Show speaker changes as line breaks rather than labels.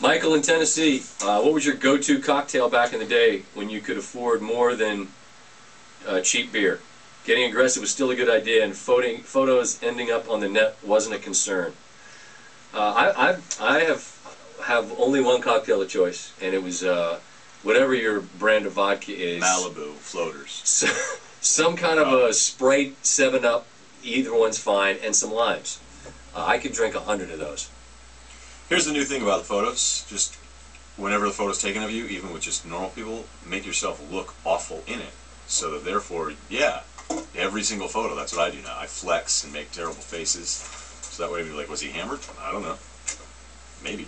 Michael in Tennessee, uh, what was your go-to cocktail back in the day when you could afford more than uh, cheap beer? Getting aggressive was still a good idea, and photing, photos ending up on the net wasn't a concern. Uh, I, I, I have have only one cocktail of choice, and it was uh, whatever your brand of vodka is.
Malibu floaters.
So, some kind of a Sprite, Seven Up, either one's fine, and some limes. Uh, I could drink a hundred of those.
Here's the new thing about the photos. Just whenever the photo's taken of you, even with just normal people, make yourself look awful in it. So that therefore, yeah, every single photo, that's what I do now. I flex and make terrible faces. So that way, like, was he hammered? I don't know. Maybe.